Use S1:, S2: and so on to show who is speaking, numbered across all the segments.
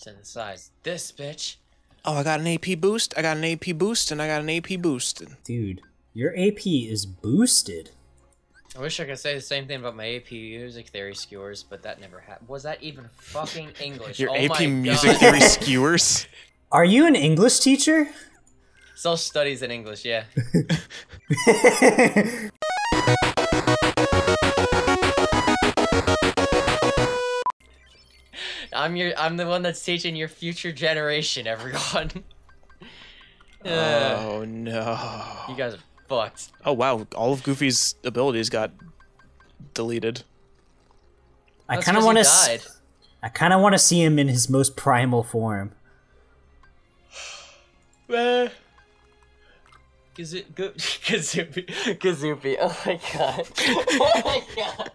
S1: Synthesize this bitch.
S2: Oh, I got an AP boost. I got an AP boost, and I got an AP boost.
S3: Dude, your AP is boosted.
S1: I wish I could say the same thing about my AP music theory skewers, but that never happened. Was that even fucking English?
S2: Your
S1: oh
S2: AP
S1: my
S2: music
S1: God.
S2: theory skewers.
S3: Are you an English teacher?
S1: Social studies in English, yeah. I'm your I'm the one that's teaching your future generation, everyone. Uh,
S2: Oh no.
S1: you guys are fucked.
S2: Oh wow, all of Goofy's abilities got deleted.
S3: I kind of
S1: 'cause
S3: want to. I kind of want to see him in his most primal form.
S1: Kazu- Go- Kazupi. Kazupi. Oh my god. Oh my god.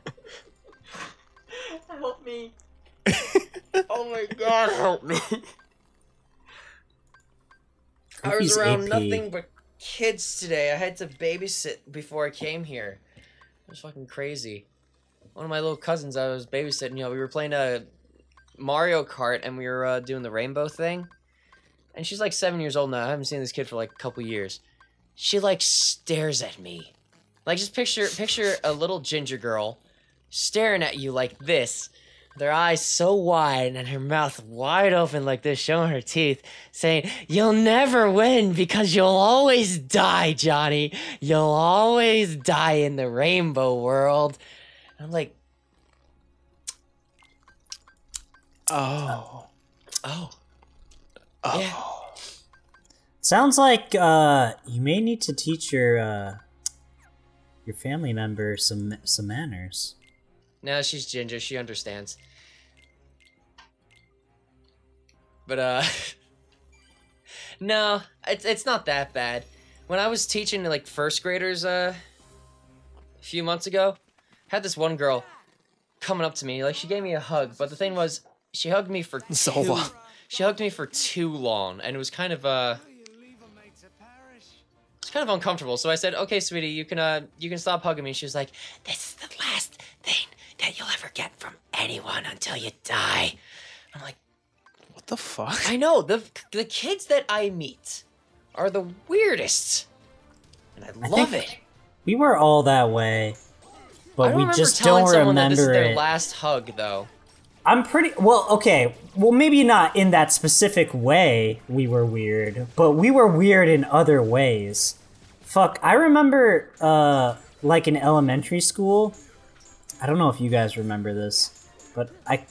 S1: Help me. My god, help me. I was around
S3: AP.
S1: nothing but kids today. I had to babysit before I came here. It was fucking crazy. One of my little cousins, I was babysitting. You know, we were playing a Mario Kart and we were uh, doing the rainbow thing. And she's like seven years old now. I haven't seen this kid for like a couple years. She like stares at me, like just picture picture a little ginger girl staring at you like this, their eyes so wide and her mouth wide open like this, showing her teeth, saying, You'll never win because you'll always die, Johnny. You'll always die in the rainbow world. And I'm like,
S2: Oh.
S1: Oh,
S2: Oh.
S1: yeah.
S3: Sounds like uh, you may need to teach your uh, your family member some some manners.
S1: No, she's ginger. She understands. But uh, no, it's it's not that bad. When I was teaching like first graders uh, a few months ago, had this one girl coming up to me like she gave me a hug, but the thing was she hugged me for
S2: So
S1: too,
S2: long.
S1: She hugged me for too long, and it was kind of uh. It's kind of uncomfortable, so I said, "Okay, sweetie, you can uh, you can stop hugging me." She was like, "This is the last that you'll ever get from anyone until you die." I'm like,
S2: What the fuck?
S1: I know the the kids that I meet are the weirdest, and I
S3: I
S1: love it.
S3: We were all that way, but we
S1: remember
S3: just don't
S1: that this is
S3: remember
S1: their
S3: it.
S1: last hug, though.
S3: I'm pretty well. Okay, well maybe not in that specific way. We were weird, but we were weird in other ways. Fuck, I remember, uh, like in elementary school. I don't know if you guys remember this, but I,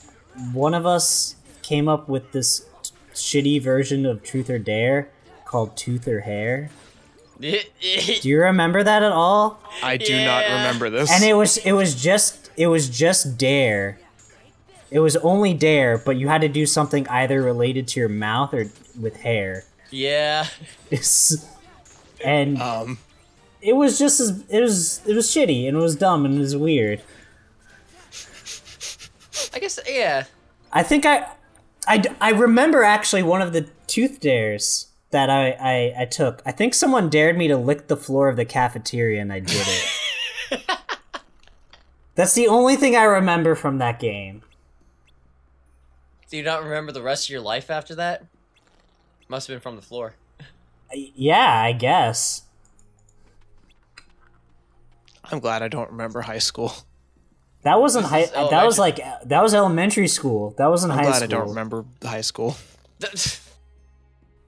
S3: one of us came up with this shitty version of Truth or Dare called Tooth or Hair. Do you remember that at all?
S2: I do not remember this.
S3: and it was it was just it was just dare it was only dare but you had to do something either related to your mouth or with hair
S1: yeah,
S3: and
S2: um,
S3: it was just as it was it was shitty and it was dumb and it was weird
S1: I guess yeah.
S3: i think i i, d- I remember actually one of the tooth dares that I, I i took i think someone dared me to lick the floor of the cafeteria and i did it that's the only thing i remember from that game
S1: Do you not remember the rest of your life after that? Must have been from the floor.
S3: Yeah, I guess.
S2: I'm glad I don't remember high school.
S3: That wasn't high.
S1: is
S3: That was
S1: elementary.
S3: like that was elementary school. That wasn't
S2: I'm
S3: high
S2: glad
S3: school.
S2: I don't remember high school.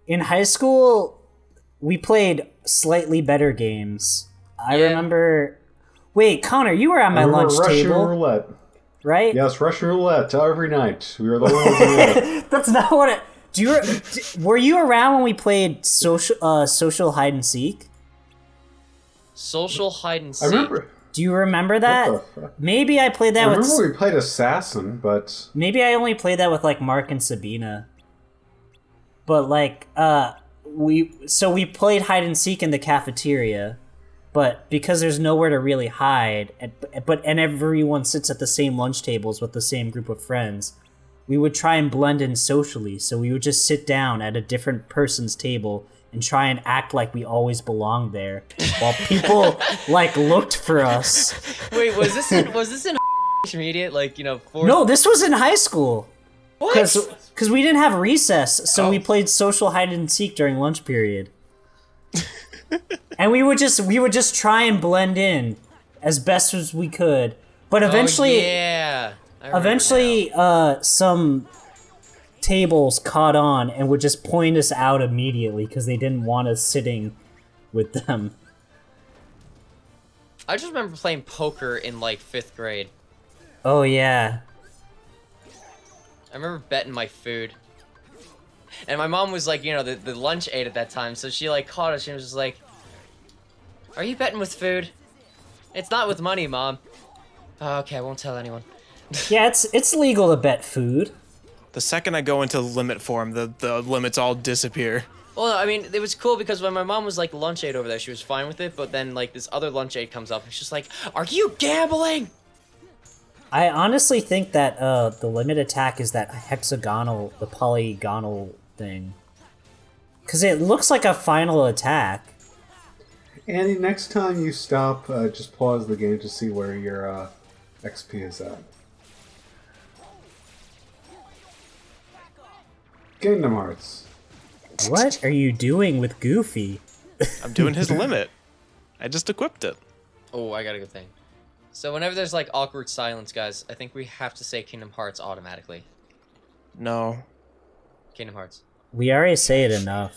S3: In high school, we played slightly better games. I
S1: Yeah.
S3: remember. Wait, Connor, you were at my
S4: I remember
S3: lunch
S4: Russian
S3: table,
S4: roulette.
S3: right?
S4: Yes, Russian roulette every night. We were the ones.
S3: That's not what it. Do you d- were you around when we played social uh, social hide and seek?
S1: Social hide and
S4: I
S1: seek.
S4: remember.
S3: Do you remember that?
S4: What the fuck?
S3: Maybe I played
S4: I
S3: that with.
S4: remember we played assassin, but
S3: Maybe I only played that with like Mark and Sabina. But like uh we so we played hide and seek in the cafeteria, but because there's nowhere to really hide and, but and everyone sits at the same lunch tables with the same group of friends, we would try and blend in socially. So we would just sit down at a different person's table and try and act like we always belonged there while people like looked for us.
S1: Wait, was this in, was this in intermediate? Like you know, fourth?
S3: No, this was in high school.
S1: What?
S3: Because we didn't have recess, so we
S2: Oh.
S3: played social hide and seek during lunch period. and we would just we would just try and blend in as best as we could. But eventually
S1: oh, yeah.
S3: Eventually uh some tables caught on and would just point us out immediately because they didn't want us sitting with them.
S1: I just remember playing poker in like fifth grade.
S3: Oh yeah.
S1: I remember betting my food. And my mom was like, you know, the, the lunch aide at that time, so she like caught us and was just like, Are you betting with food? It's not with money, mom. "Oh, okay, I won't tell anyone.
S3: Yeah, it's it's legal to bet food.
S2: The second I go into limit form, the, the limits all disappear.
S1: Well, I mean, it was cool because when my mom was like lunch aid over there, she was fine with it, but then like this other lunch aid comes up and she's like, Are you gambling?
S3: I honestly think that uh the limit attack is that hexagonal the polygonal thing. Cause it looks like a final attack.
S4: Andy, next time you stop, uh, just pause the game to see where your uh, XP is at. Kingdom Hearts.
S3: What are you doing with Goofy?
S2: I'm doing his limit. I just equipped it.
S1: Oh, I got a good thing. So whenever there's like awkward silence, guys, I think we have to say Kingdom Hearts automatically.
S2: No.
S1: Kingdom Hearts.
S3: We already say it enough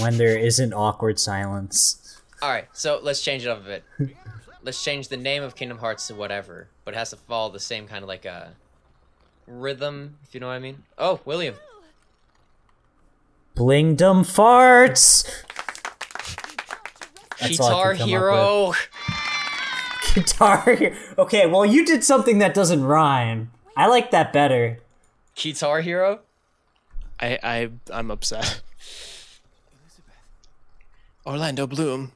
S3: when there isn't awkward silence.
S1: Alright, so let's change it up a bit. let's change the name of Kingdom Hearts to whatever, but it has to follow the same kind of like a rhythm, if you know what I mean. Oh, William.
S3: Blingdom farts! That's
S1: Guitar
S3: could come up
S1: Hero.
S3: Guitar Okay, well, you did something that doesn't rhyme. I like that better.
S1: Guitar Hero?
S2: I, I I'm upset. Orlando Bloom.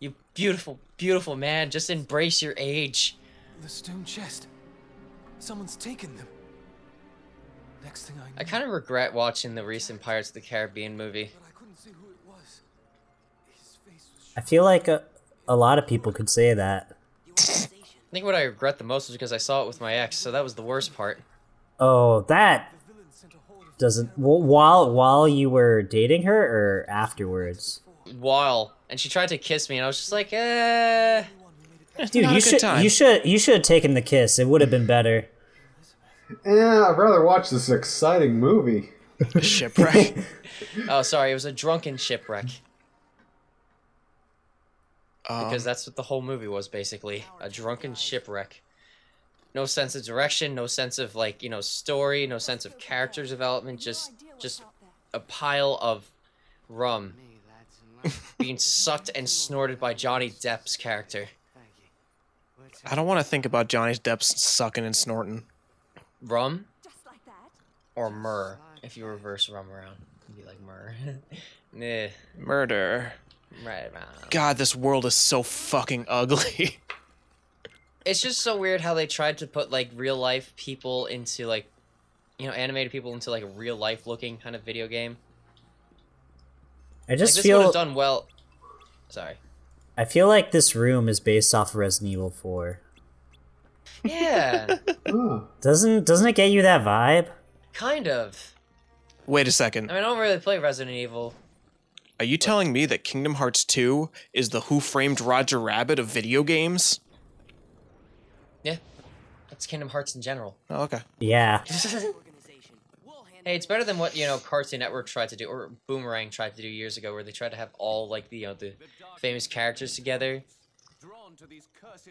S1: You beautiful, beautiful man. Just embrace your age.
S5: The stone chest. Someone's taken them. Next thing I know,
S1: I kind of regret watching the recent Pirates of the Caribbean movie.
S5: I couldn't see who it was. His face was
S3: I feel like a, a lot of people could say that.
S1: I think what I regret the most is because I saw it with my ex, so that was the worst part.
S3: Oh, that
S5: villain sent a horde of
S3: doesn't. Well, while while you were dating her or afterwards?
S1: While and she tried to kiss me, and I was just like, eh.
S3: Dude,
S2: Not a
S3: you
S2: good
S3: should
S2: time.
S3: you should you should have taken the kiss. It would have been better.
S4: Yeah, I'd rather watch this exciting movie.
S2: Shipwreck.
S1: Oh, sorry, it was a drunken shipwreck.
S2: Um,
S1: Because that's what the whole movie was basically a drunken shipwreck. No sense of direction, no sense of like you know story, no sense of character development. Just just a pile of rum being sucked and snorted by Johnny Depp's character.
S2: I don't want to think about Johnny Depp's sucking and snorting.
S1: Rum
S6: Just like that.
S1: or myrrh? If you reverse rum around, it'd be like myrrh. nah,
S2: Murder.
S1: right around.
S2: God, this world is so fucking ugly.
S1: it's just so weird how they tried to put like real life people into like you know animated people into like a real life looking kind of video game
S3: I
S1: like
S3: just
S1: this would have
S3: feel
S1: done well sorry
S3: I feel like this room is based off of Resident Evil 4.
S1: Yeah
S3: Doesn't doesn't it get you that vibe?
S1: kind of
S2: Wait a second.
S1: I mean i don't really play resident evil
S2: Are you telling me that Kingdom Hearts 2 is the Who Framed Roger Rabbit of video games?
S1: yeah that's kingdom hearts in general
S2: Oh, okay.
S3: Yeah.
S1: hey it's better than what you know cartoon network tried to do or boomerang tried to do years ago where they tried to have all like the you know the famous characters together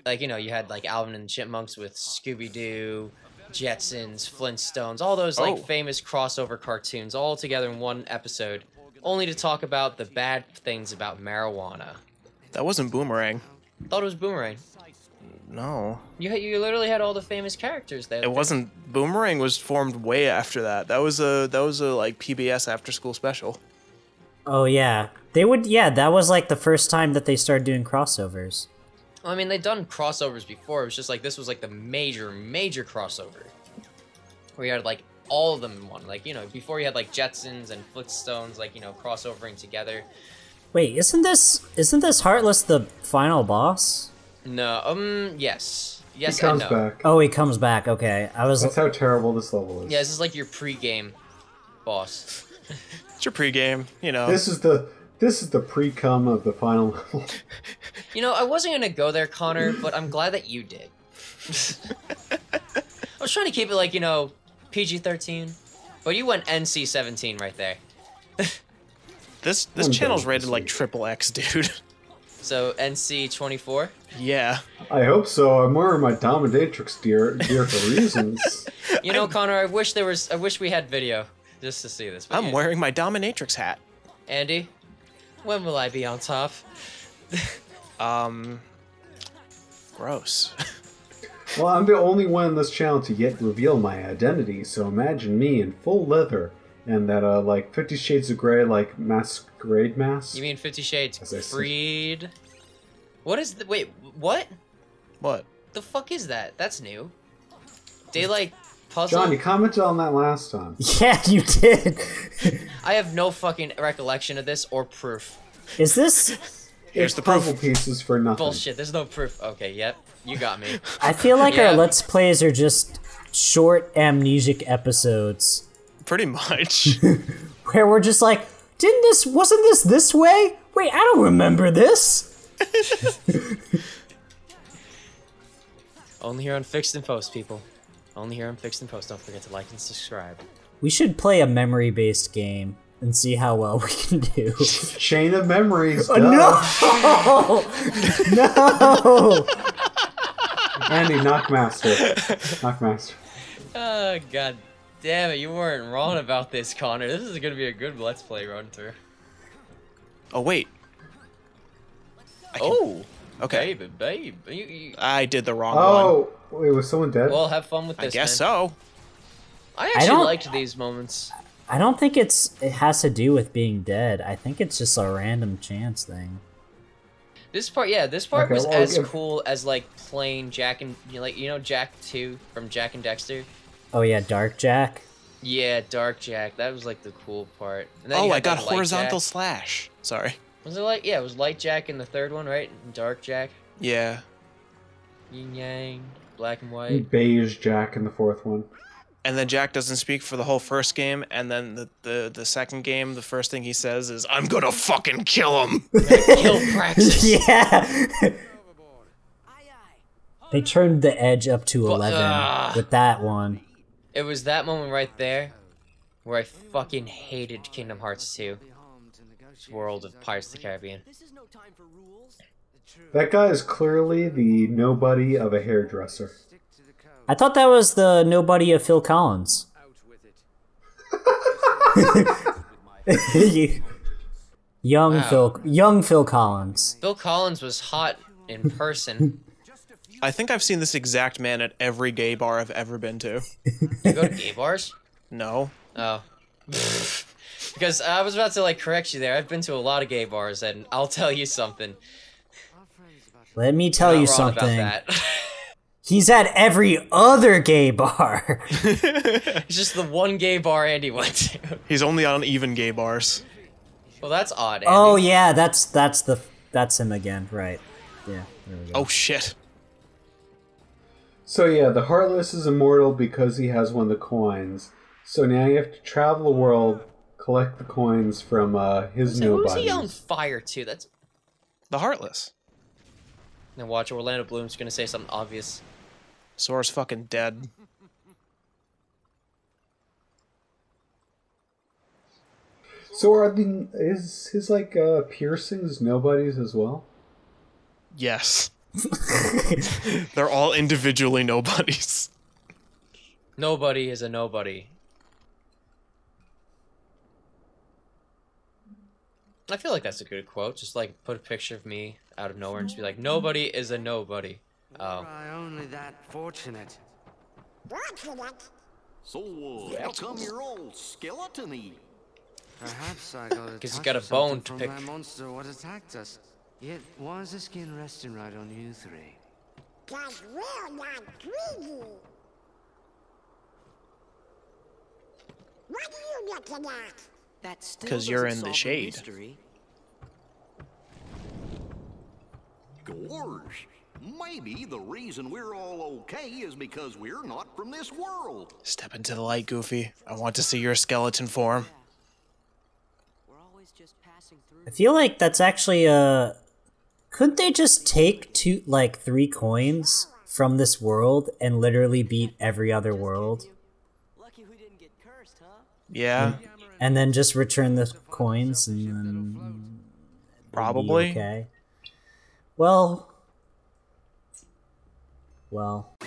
S1: like you know you had like alvin and the chipmunks with scooby-doo jetsons flintstones all those like
S2: Oh.
S1: famous crossover cartoons all together in one episode only to talk about the bad things about marijuana
S2: That wasn't Boomerang.
S1: thought it was boomerang
S2: No.
S1: you, you literally had all the famous characters there
S2: It wasn't Boomerang was formed way after that. That was a that was a like PBS after school special.
S3: Oh yeah. They would yeah, that was like the first time that they started doing crossovers.
S1: I mean, they've done crossovers before. It was just like this was like the major, major crossover, where you had like all of them in one. Like you know, before you had like Jetsons and Flintstones, like you know, crossovering together.
S3: Wait, isn't this isn't this Heartless the final boss?
S1: No, um, yes, Yes
S4: he comes
S1: and no.
S4: back.
S3: Oh, he comes back. Okay, I was.
S4: That's how terrible this level is.
S1: Yeah, this is like your pre-game boss.
S2: It's your pre-game, you know.
S4: This is the this is the pre-cum of the final level.
S1: You know, I wasn't gonna go there, Connor, but I'm glad that you did. I was trying to keep it like you know, PG-13, but you went NC-17 right there.
S2: this this
S4: I'm
S2: channel's
S4: done.
S2: rated like triple X, dude.
S1: So NC-24.
S2: yeah.
S4: I hope so. I'm wearing my dominatrix gear, gear for reasons.
S1: You know, Connor, I wish there was. I wish we had video just to see this.
S2: I'm
S1: yeah.
S2: wearing my dominatrix hat.
S1: Andy, when will I be on top?
S2: Um gross.
S4: Well, I'm the only one on this channel to yet reveal my identity, so imagine me in full leather and that uh like Fifty Shades of Grey like masquerade mask.
S1: You mean Fifty Shades
S4: As I.
S1: Freed? What is the wait? What?
S2: what?
S1: The fuck is that? That's new. Daylight puzzle.
S4: John, you commented on that last time.
S3: Yeah, you did.
S1: I have no fucking recollection of this or proof.
S3: Is this?
S2: Here's
S4: It's
S2: the proof.
S4: puzzle pieces for nothing.
S1: Bullshit. There's no proof. Okay. Yep. You got me.
S3: I feel like
S1: Yeah.
S3: our let's plays are just short amnesic episodes
S2: Pretty much.
S3: where we're just like, didn't this? Wasn't this this way? Wait, I don't remember this.
S1: Only here on Fixed In Post, people. Only here on Fixed In Post. Don't forget to like and subscribe.
S3: We should play a memory-based game and see how well we can do.
S4: Chain of memories. Uh, duh.
S3: no! no!
S4: Andy, Knockmaster. Knockmaster.
S1: Oh god damn it! You weren't wrong about this, Connor. This is gonna be a good Let's Play run through.
S2: oh wait.
S1: Oh.
S2: Okay.
S1: Baby, babe. You, you...
S2: I did the wrong oh, one.
S4: Oh, wait, was someone dead?
S1: Well, have fun with this.
S2: I
S1: this.
S2: guess
S1: man.
S2: so.
S1: I actually
S3: don't-
S1: liked these moments.
S3: I don't think it's it has to do with being dead. I think it's just a random chance thing.
S1: This part, yeah, this part
S4: Okay,
S1: was
S4: well,
S1: as
S4: if-
S1: cool as like playing Jack and you know, like you know Jak Two from Jak and Daxter.
S3: Oh yeah, Dark Jak.
S1: Yeah, Dark Jak. That was like the cool part. And then
S2: Oh, I got horizontal
S1: Jack.
S2: slash. Sorry.
S1: Was it like yeah? It was Light Jak in the third one, right? And Dark Jak,
S2: Yeah.
S1: Yin Yang, Black and White.
S4: Beige Jack in the fourth one.
S2: And then Jak doesn't speak for the whole first game, and then the, the, the second game, the first thing he says is, I'm gonna fucking kill him!
S1: Kill Praxis.
S3: yeah. they turned the edge up to
S1: But,
S3: eleven
S1: ah.
S3: with that one.
S1: It was that moment right there where I fucking hated Kingdom Hearts 2. World of Pirates of the Caribbean.
S4: That guy is clearly the nobody of a hairdresser.
S3: I thought that was the nobody of Phil Collins. young
S1: Wow.
S3: Phil, young Phil Collins.
S1: Bill Collins was hot in person.
S2: I think I've seen this exact man at every gay bar I've ever been to.
S1: you go to gay bars?
S2: No.
S1: Oh. because I was about to like correct you there. I've been to a lot of gay bars, and I'll tell you something.
S3: Let me tell you something. He's at every other gay bar.
S1: it's just the one gay bar Andy went to.
S2: He's only on even gay bars.
S1: Well, that's odd. Andy.
S3: oh yeah, that's that's the that's him again, right? Yeah. There we go.
S2: Oh shit.
S4: So yeah, the Heartless is immortal because he has one of the coins. So now you have to travel the world, collect the coins from uh, his
S1: So who's
S4: nobodies.
S1: he on fire to? That's.
S2: The Heartless.
S1: Now watch, Orlando Bloom's gonna say something obvious.
S2: Sora's fucking dead.
S4: So are the is his like uh, piercings nobodies as well?
S2: Yes. They're all individually nobodies.
S1: Nobody is a nobody. I feel like that's a good quote. Just like put a picture of me out of nowhere and just be like, nobody is a nobody. Oh.
S6: I only that fortunate.
S7: So, uh, how come you're all skeleton-y?
S6: Perhaps I got a
S1: 'Cause he's
S6: touch
S1: got a bone to
S6: from
S1: pick.
S6: that monster what attacked us. Yet why is the skin resting right on you three?
S8: Cause we're not greedy. What are you looking at?
S7: That still
S2: 'Cause you're in the shade.
S7: mystery. Gorge, Maybe the reason we're all okay is because we're not from this world.
S2: Step into the light, Goofy. I want to see your skeleton form.
S6: We're always just passing through.
S3: I feel like that's actually uh, a. couldn't they just take two like three coins from this world and literally beat every other world
S6: Lucky we didn't get cursed, huh?
S2: Yeah,
S3: and then just return the coins and then
S2: probably.
S3: okay. Well, well,